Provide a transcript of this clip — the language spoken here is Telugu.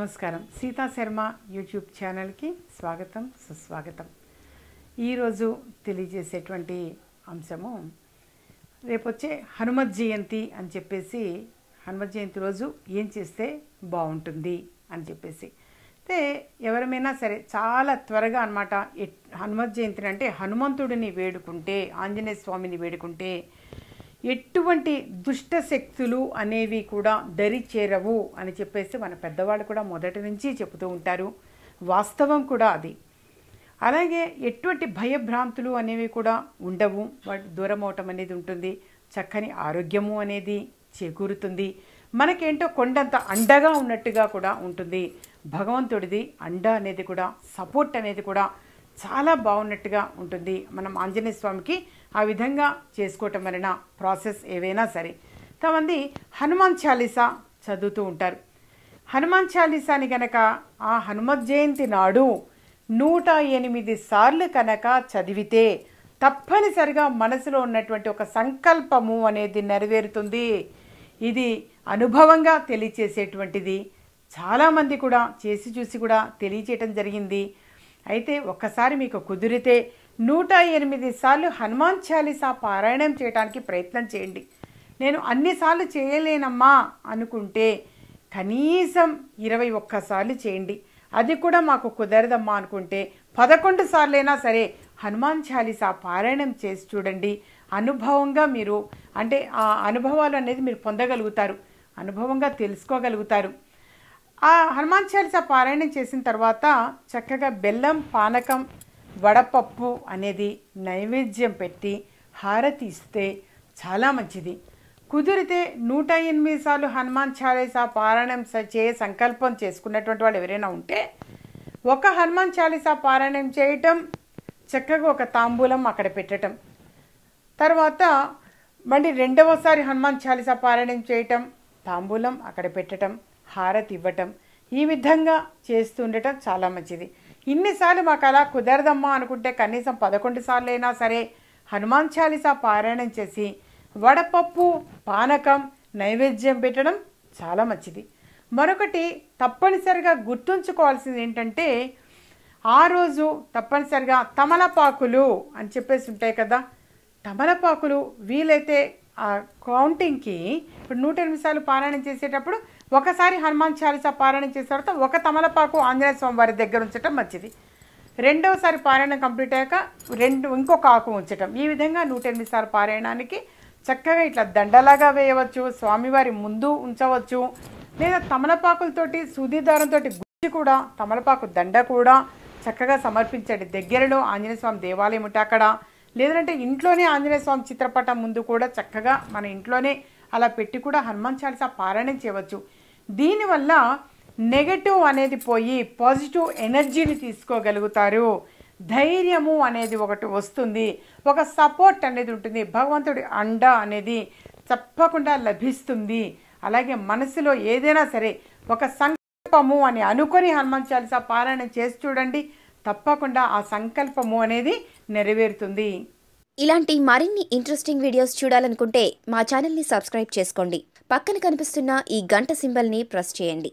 నమస్కారం. సీతా శర్మ యూట్యూబ్ ఛానల్కి స్వాగతం సుస్వాగతం. ఈరోజు తెలియజేసేటువంటి అంశము రేపొచ్చే హనుమత్ జయంతి అని చెప్పేసి హనుమత్ జయంతి రోజు ఏం చేస్తే బాగుంటుంది అని చెప్పేసి. అయితే ఎవరమైనా సరే చాలా త్వరగా అనమాట హనుమత్ జయంతిని అంటే హనుమంతుడిని వేడుకుంటే ఆంజనేయ స్వామిని వేడుకుంటే ఎటువంటి దుష్ట శక్తులు అనేవి కూడా దరి చేరవు అని చెప్పేసి మన పెద్దవాళ్ళు కూడా మొదటి నుంచి చెబుతూ ఉంటారు. వాస్తవం కూడా అది. అలాగే ఎటువంటి భయభ్రాంతులు అనేవి కూడా ఉండవు. వాటి దూరం అవటం అనేది ఉంటుంది. చక్కని ఆరోగ్యము అనేది చేకూరుతుంది. మనకేంటో కొండంత అండగా ఉన్నట్టుగా కూడా ఉంటుంది. భగవంతుడిది అండ అనేది కూడా సపోర్ట్ అనేది కూడా చాలా బాగున్నట్టుగా ఉంటుంది. మనం ఆంజనేయ స్వామికి ఆ విధంగా చేసుకోవటం వలన ప్రాసెస్ ఏవైనా సరే. కొంతమంది హనుమాన్ చాలీసా చదువుతూ ఉంటారు. హనుమాన్ చాలీసాని కనుక ఆ హనుమత్ జయంతి నాడు నూట ఎనిమిది సార్లు కనుక చదివితే తప్పనిసరిగా మనసులో ఉన్నటువంటి ఒక సంకల్పము అనేది నెరవేరుతుంది. ఇది అనుభవంగా తెలియచేసేటువంటిది. చాలామంది కూడా చేసి చూసి కూడా తెలియచేయటం జరిగింది. అయితే ఒక్కసారి మీకు కుదిరితే నూట ఎనిమిది సార్లు హనుమాన్ చాలీసా పారాయణం చేయడానికి ప్రయత్నం చేయండి. నేను అన్నిసార్లు చేయలేనమ్మా అనుకుంటే కనీసం ఇరవై ఒక్కసార్లు చేయండి. అది కూడా మాకు కుదరదమ్మా అనుకుంటే పదకొండు సార్లైనా సరే హనుమాన్ చాలీసా పారాయణం చేసి చూడండి. అనుభవంగా మీరు అంటే ఆ అనుభవాలు అనేది మీరు పొందగలుగుతారు. అనుభవంగా తెలుసుకోగలుగుతారు. ఆ హనుమాన్ చాలీసా పారాయణం చేసిన తర్వాత చక్కగా బెల్లం పానకం వడపప్పు అనేది నైవేద్యం పెట్టి హారతి ఇస్తే చాలా మంచిది. కుదిరితే నూట ఎనిమిది సార్లు హనుమాన్ చాలీసా పారాయణం చే సంకల్పం చేసుకున్నటువంటి వాళ్ళు ఎవరైనా ఉంటే ఒక హనుమాన్ చాలీసా పారాయణం చేయటం చక్కగా ఒక తాంబూలం అక్కడ పెట్టటం. తర్వాత మళ్ళీ రెండవసారి హనుమాన్ చాలీసా పారాయణం చేయటం తాంబూలం అక్కడ పెట్టటం. హారతి ఇవ్వటం ఈ విధంగా చేస్తుండటం చాలా మంచిది. ఇన్నిసార్లు మాకు అలా కుదరదమ్మా అనుకుంటే కనీసం పదకొండు సార్లు అయినా సరే హనుమాన్ చాలీసా పారాయణం చేసి వడపప్పు పానకం నైవేద్యం పెట్టడం చాలా మంచిది. మరొకటి తప్పనిసరిగా గుర్తుంచుకోవాల్సింది ఏంటంటే ఆ రోజు తప్పనిసరిగా తమలపాకులు అని చెప్పేసి ఉంటాయి కదా తమలపాకులు వీలైతే ఆ కౌంటింగ్కి ఇప్పుడు నూట ఎనిమిది సార్లు పారాయణం చేసేటప్పుడు ఒకసారి హనుమాన్ చాలీసా పారాయణం చేసిన తర్వాత ఒక తమలపాకు ఆంజనేయ స్వామి వారి దగ్గర ఉంచటం మంచిది. రెండవసారి పారాయణం కంప్లీట్ అయ్యాక రెండు ఇంకొక ఆకు ఉంచటం. ఈ విధంగా నూట ఎనిమిది సార్లు పారాయణానికి చక్కగా ఇట్లా దండలాగా వేయవచ్చు స్వామివారి ముందు ఉంచవచ్చు లేదా తమలపాకులతోటి సూది దారంతో గుచ్చి కూడా తమలపాకు దండ కూడా చక్కగా సమర్పించండి. దగ్గరలో ఆంజనేయ స్వామి దేవాలయం ఉంటే అక్కడ లేదంటే ఇంట్లోనే ఆంజనేయ స్వామి చిత్రపటం ముందు కూడా చక్కగా మన ఇంట్లోనే అలా పెట్టి కూడా హనుమాన్ చాలీసా పారాయణం చేయవచ్చు. దీనివల్ల నెగటివ్ అనేది పోయి పాజిటివ్ ఎనర్జీని తీసుకోగలుగుతారు. ధైర్యము అనేది ఒకటి వస్తుంది. ఒక సపోర్ట్ అనేది ఉంటుంది. భగవంతుడి అండ అనేది తప్పకుండా లభిస్తుంది. అలాగే మనసులో ఏదైనా సరే ఒక సంకల్పము అని అనుకొని హనుమాన్ చాలీసా పారాయణ చేసి చూడండి. తప్పకుండా ఆ సంకల్పము అనేది నెరవేరుతుంది. ఇలాంటి మరిన్ని ఇంట్రెస్టింగ్ వీడియోస్ చూడాలనుకుంటే మా ఛానల్ని సబ్స్క్రైబ్ చేసుకోండి. పక్కన కనిపిస్తున్న ఈ గంట సింబల్ని ప్రెస్ చేయండి.